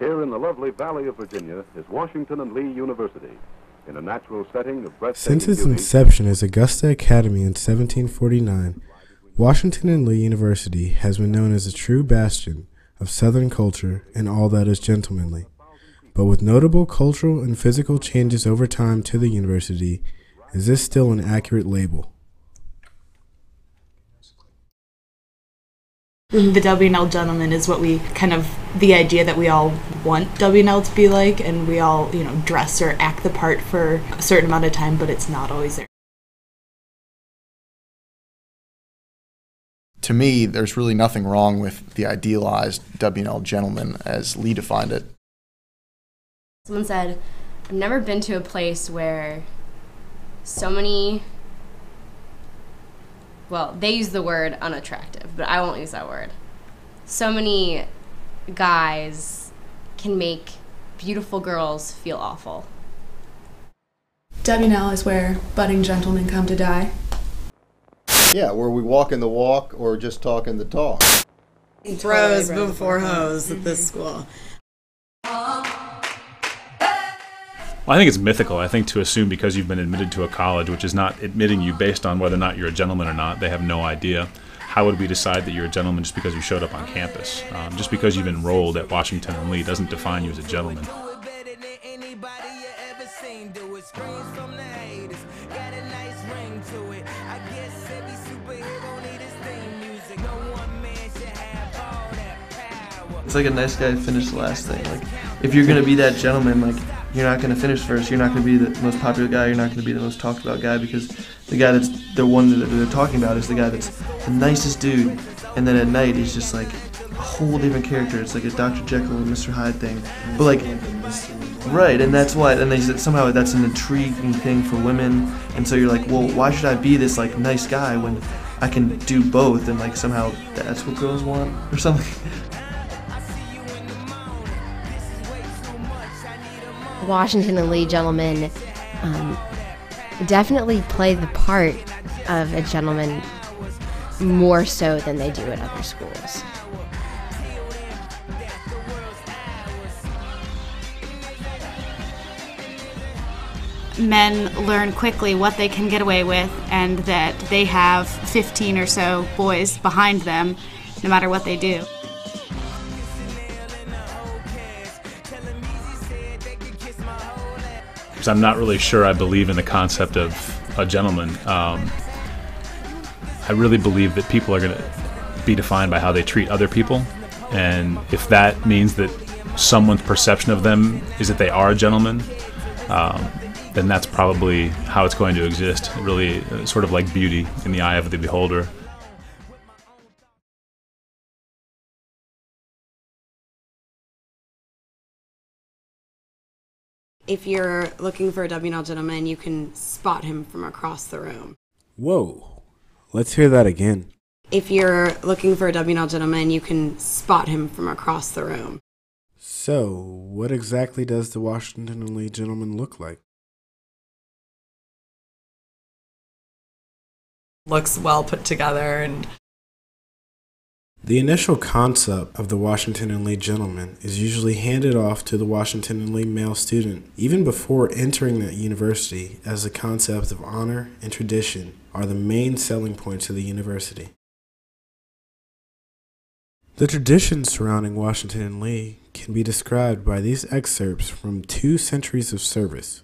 Here in the lovely Valley of Virginia is Washington and Lee University, in a natural setting of breathtaking Since its inception as Augusta Academy in 1749, Washington and Lee University has been known as a true bastion of Southern culture and all that is gentlemanly. But with notable cultural and physical changes over time to the university, is this still an accurate label? Mm-hmm. The W&L gentleman is what we kind of the idea that we all want W&L to be like, and we all you know dress or act the part for a certain amount of time, but it's not always there. To me, there's really nothing wrong with the idealized W&L gentleman as Lee defined it. Someone said, I've never been to a place where so many, well, they use the word unattractive, but I won't use that word. So many guys can make beautiful girls feel awful. W&L is where budding gentlemen come to die. Yeah, where we walk in the walk or just talk in the talk. Bros before mm-hmm. hoes at this school. Well, I think it's mythical. I think to assume because you've been admitted to a college, which is not admitting you based on whether or not you're a gentleman or not, they have no idea. How would we decide that you're a gentleman just because you showed up on campus? Um, just because you've enrolled at Washington and Lee doesn't define you as a gentleman. It's like a nice guy finished the last thing. Like, if you're gonna be that gentleman, like, you're not gonna finish first. You're not gonna be the most popular guy. You're not gonna be the most talked about guy because the guy that's the one that they're talking about is the guy that's the nicest dude. And then at night, he's just like a whole different character. It's like a Dr. Jekyll and Mr. Hyde thing. But like, right, and that's why. And they said somehow that's an intriguing thing for women. And so you're like, well, why should I be this like nice guy when I can do both? And like somehow that's what girls want or something. Washington and Lee gentlemen um, definitely play the part of a gentleman more so than they do at other schools. men learn quickly what they can get away with and that they have 15 or so boys behind them no matter what they do. Because I'm not really sure I believe in the concept of a gentleman. Um, I really believe that people are going to be defined by how they treat other people. And if that means that someone's perception of them is that they are a gentleman, um, then that's probably how it's going to exist. Really, uh, sort of like beauty in the eye of the beholder. If you're looking for a W&L gentleman, you can spot him from across the room. Whoa. Let's hear that again. If you're looking for a W&L gentleman, you can spot him from across the room. So, what exactly does the Washington and Lee gentleman look like? Looks well put together and The initial concept of the Washington and Lee gentleman is usually handed off to the Washington and Lee male student even before entering that university, as the concepts of honor and tradition are the main selling points of the university. The traditions surrounding Washington and Lee can be described by these excerpts from Two Centuries of Service,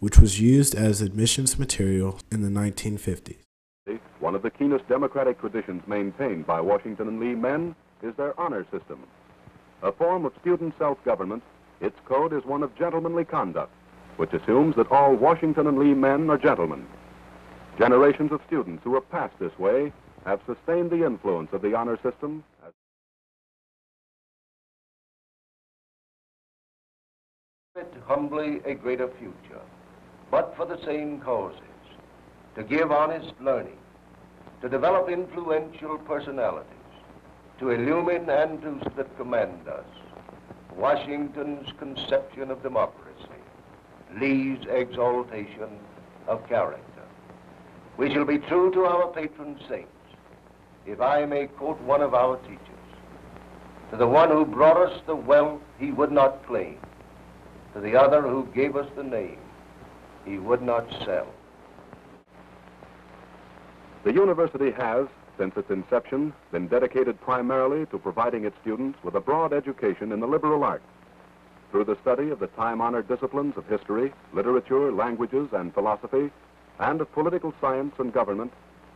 which was used as admissions material in the 1950s. One of the keenest democratic traditions maintained by Washington and Lee men is their honor system. A form of student self-government, its code is one of gentlemanly conduct, which assumes that all Washington and Lee men are gentlemen. Generations of students who have passed this way have sustained the influence of the honor system. As humbly a greater future, but for the same causes, to give honest learning, to develop influential personalities, to illumine and to that commend us. Washington's conception of democracy, Lee's exaltation of character. We shall be true to our patron saints. If I may quote one of our teachers, to the one who brought us the wealth he would not claim, to the other who gave us the name he would not sell. The university has, since its inception, been dedicated primarily to providing its students with a broad education in the liberal arts. Through the study of the time-honored disciplines of history, literature, languages, and philosophy, and of political science and government,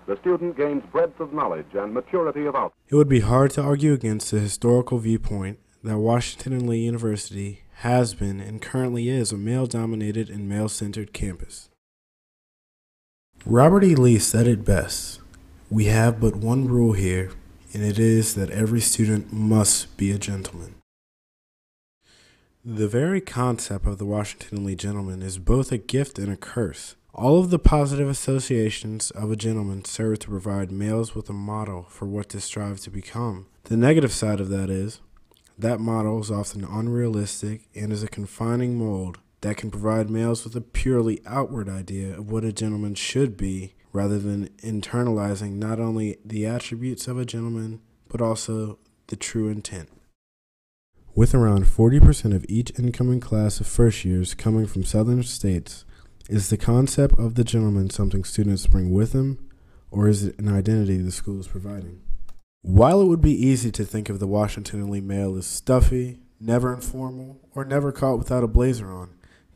the student gains breadth of knowledge and maturity of outlook. It would be hard to argue against the historical viewpoint that Washington and Lee University has been and currently is a male dominated and male centered campus. Robert E. Lee said it best We have but one rule here, and it is that every student must be a gentleman. The very concept of the Washington Lee gentleman is both a gift and a curse. All of the positive associations of a gentleman serve to provide males with a model for what to strive to become. The negative side of that is that model is often unrealistic and is a confining mold that can provide males with a purely outward idea of what a gentleman should be rather than internalizing not only the attributes of a gentleman but also the true intent. With around 40% of each incoming class of first years coming from southern states, is the concept of the gentleman something students bring with them, or is it an identity the school is providing? While it would be easy to think of the Washington and Lee male as stuffy, never informal, or never caught without a blazer on,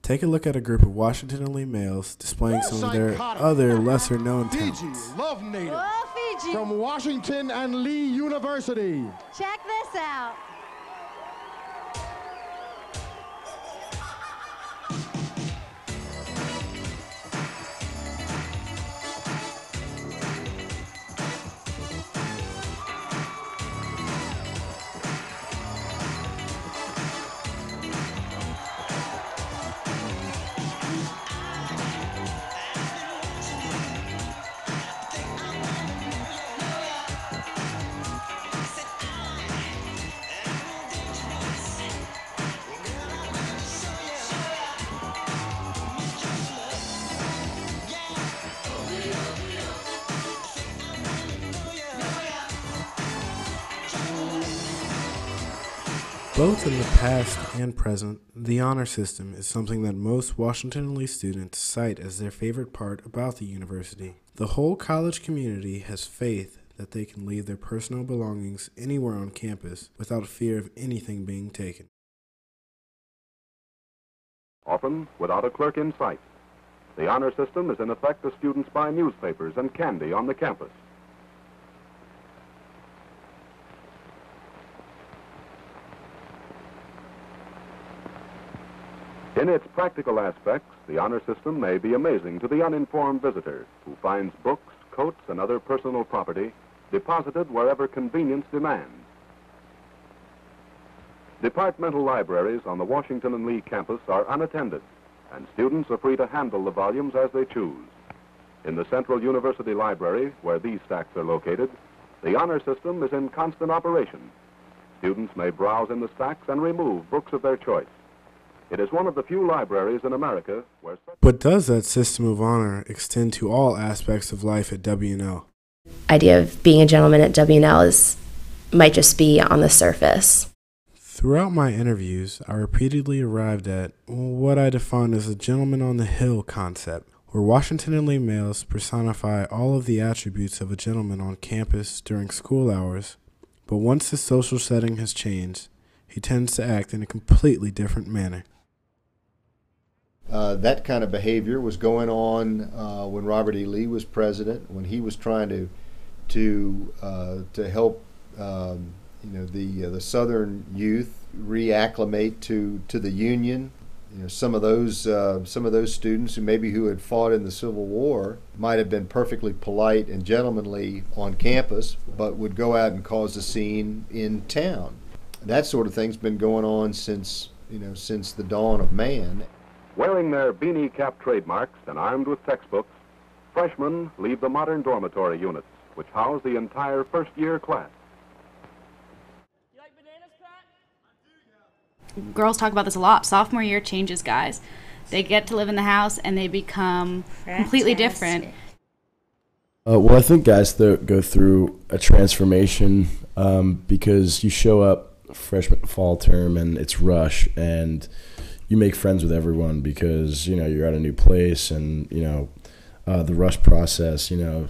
take a look at a group of Washington and Lee males displaying some of their other lesser known talents. Love Native from Washington and Lee University. Check this out. Both in the past and present, the honor system is something that most Washington Lee students cite as their favorite part about the university. The whole college community has faith that they can leave their personal belongings anywhere on campus without fear of anything being taken. Often without a clerk in sight. The honor system is in effect as students buy newspapers and candy on the campus. In its practical aspects, the honor system may be amazing to the uninformed visitor who finds books, coats, and other personal property deposited wherever convenience demands. Departmental libraries on the Washington and Lee campus are unattended, and students are free to handle the volumes as they choose. In the Central University Library, where these stacks are located, the honor system is in constant operation. Students may browse in the stacks and remove books of their choice. It is one of the few libraries in America where. But does that system of honor extend to all aspects of life at W&L? Idea of being a gentleman at W&L is might just be on the surface. Throughout my interviews, I repeatedly arrived at what I define as a gentleman on the hill concept, where Washington and Lee males personify all of the attributes of a gentleman on campus during school hours, but once the social setting has changed, he tends to act in a completely different manner. Uh, that kind of behavior was going on uh, when Robert E. Lee was president, when he was trying to to uh, to help um, you know the uh, the Southern youth reacclimate to to the Union. You know, some of those uh, some of those students who maybe who had fought in the Civil War might have been perfectly polite and gentlemanly on campus, but would go out and cause a scene in town. That sort of thing's been going on since you know since the dawn of man. Wearing their beanie cap trademarks and armed with textbooks, freshmen leave the modern dormitory units, which house the entire first year class. Girls talk about this a lot. Sophomore year changes guys. They get to live in the house and they become completely different. Uh, well, I think guys th- go through a transformation um, because you show up freshman fall term and it's rush and you make friends with everyone because you know you're at a new place and you know uh, the rush process you know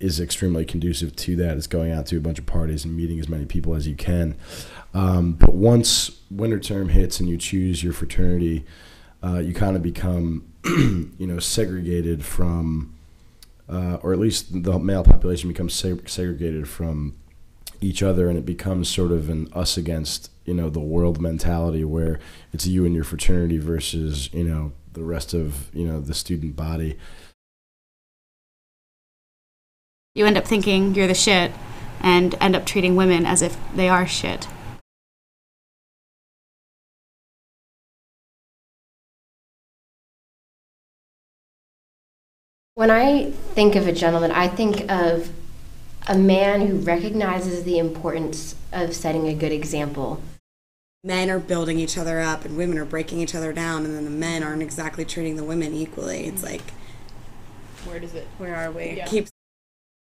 is extremely conducive to that. It's going out to a bunch of parties and meeting as many people as you can. Um, but once winter term hits and you choose your fraternity, uh, you kind of become, you know, segregated from, uh, or at least the male population becomes seg- segregated from each other, and it becomes sort of an us against, you know, the world mentality where it's you and your fraternity versus, you know, the rest of, you know, the student body. You end up thinking you're the shit and end up treating women as if they are shit. When I think of a gentleman, I think of a man who recognizes the importance of setting a good example. Men are building each other up and women are breaking each other down, and then the men aren't exactly treating the women equally. It's mm-hmm. like, Where does it? where are we? Yeah. Keeps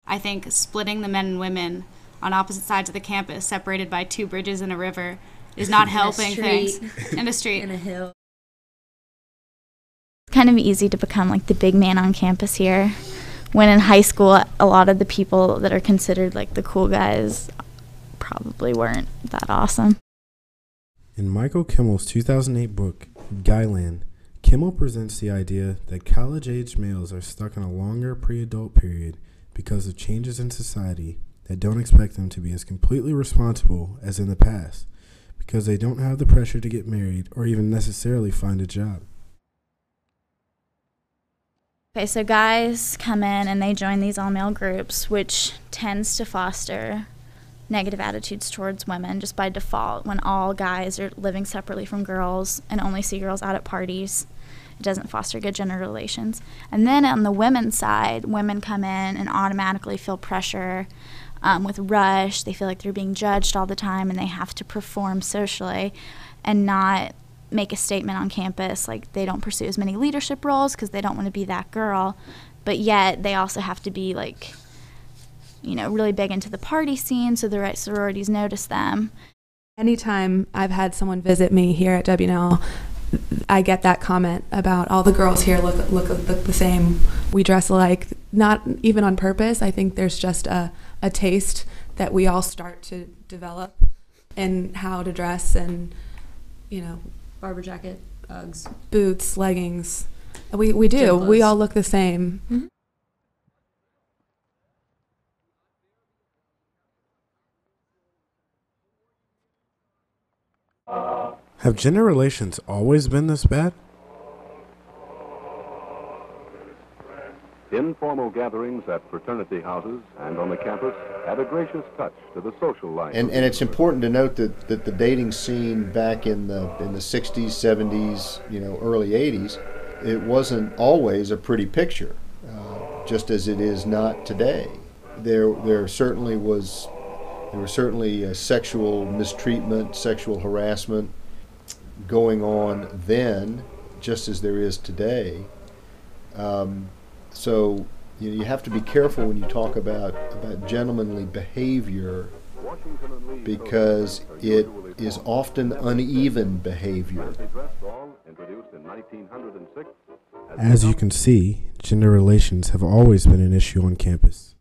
I think splitting the men and women on opposite sides of the campus, separated by two bridges and a river, is not In helping things. In a street. In a hill. It's kind of easy to become like the big man on campus here. When in high school, a lot of the people that are considered like the cool guys probably weren't that awesome. In Michael Kimmel's 2008 book, Guyland, Kimmel presents the idea that college aged males are stuck in a longer pre adult period because of changes in society that don't expect them to be as completely responsible as in the past, because they don't have the pressure to get married or even necessarily find a job. Okay, so guys come in and they join these all male groups, which tends to foster negative attitudes towards women just by default when all guys are living separately from girls and only see girls out at parties. It doesn't foster good gender relations. And then on the women's side, women come in and automatically feel pressure um, with rush. They feel like they're being judged all the time and they have to perform socially and not make a statement on campus. Like they don't pursue as many leadership roles because they don't want to be that girl. But yet they also have to be like, you know, really big into the party scene so the right sororities notice them. Anytime I've had someone visit me here at W&L, I get that comment about all the girls here look look look the same. We dress alike, not even on purpose. I think there's just a, a taste that we all start to develop in how to dress and you know Barbour jacket, Uggs. boots, leggings. We we do. We all look the same. Mm-hmm. Have gender relations always been this bad? Informal gatherings at fraternity houses and on the campus add a gracious touch to the social life. And, and it's important to note that, that the dating scene back in the in the 60s, 70s, you know, early 80s, it wasn't always a pretty picture, uh, just as it is not today. There there certainly was there was certainly uh, sexual mistreatment, sexual harassment going on then, just as there is today. Um, so you, know, you have to be careful when you talk about about gentlemanly behavior because it is often uneven behavior. Introduced in 1906 As you can see, gender relations have always been an issue on campus.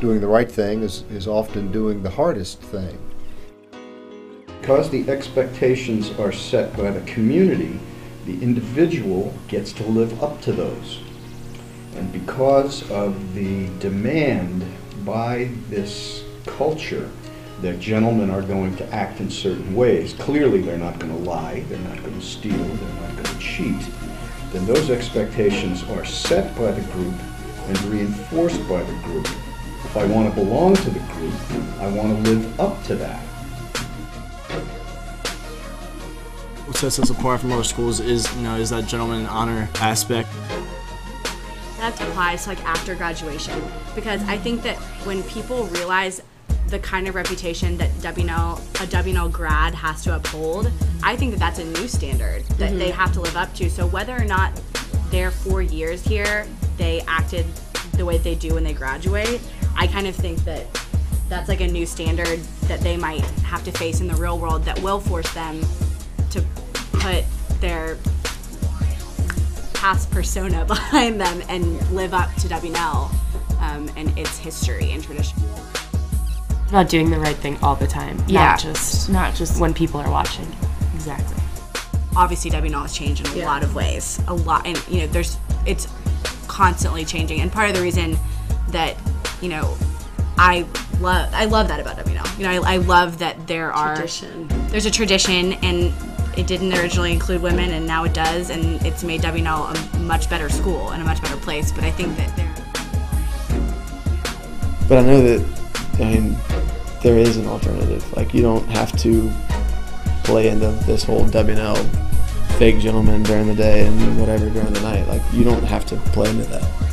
Doing the right thing is, is often doing the hardest thing. Because the expectations are set by the community, the individual gets to live up to those. And because of the demand by this culture that gentlemen are going to act in certain ways, clearly they're not going to lie, they're not going to steal, they're not going to cheat, then those expectations are set by the group and reinforced by the group. If I want to belong to the group, I want to live up to that. What sets us apart from other schools is, you know, is that gentleman honor aspect. That applies to like after graduation because I think that when people realize the kind of reputation that W&L a W&L grad has to uphold, I think that that's a new standard that Mhm. they have to live up to. So whether or not their four years here they acted the way they do when they graduate, I kind of think that that's like a new standard that they might have to face in the real world that will force them to put their past persona behind them and live up to W&L um, and its history and tradition. Not doing the right thing all the time. Yeah. Not just not just when people are watching. Exactly. Obviously, W&L has changed in a Yeah. lot of ways. A lot, and you know, there's it's constantly changing. And part of the reason that you know I love I love that about W&L. You know, I, I love that there are Tradition. there's a tradition, and it didn't originally include women, and now it does, and it's made W&L a much better school and a much better place. But I think that there. But I know that I mean there is an alternative. Like you don't have to play into this whole W&L fake gentleman during the day and whatever during the night. Like you don't have to play into that.